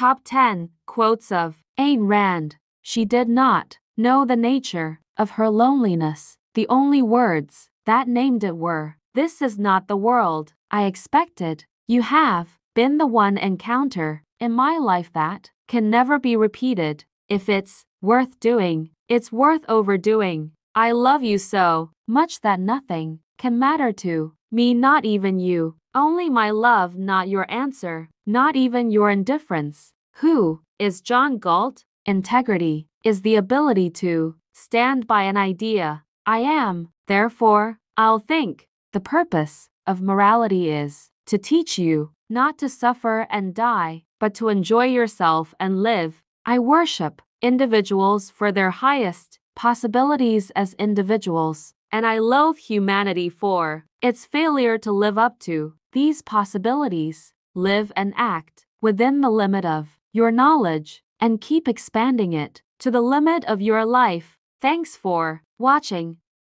Top 10 Quotes of Ayn Rand. She did not know the nature of her loneliness. The only words that named it were, This is not the world I expected. You have been the one encounter in my life that can never be repeated. If it's worth doing, it's worth overdoing. I love you so much that nothing can matter to me, not even you. Only my love, not your answer, not even your indifference. Who is John Galt? Integrity is the ability to stand by an idea. I am, therefore, I'll think. The purpose of morality is to teach you not to suffer and die, but to enjoy yourself and live. I worship individuals for their highest possibilities as individuals, and I loathe humanity for its failure to live up to these possibilities. Live and act within the limit of your knowledge and keep expanding it to the limit of your life. Thanks for watching.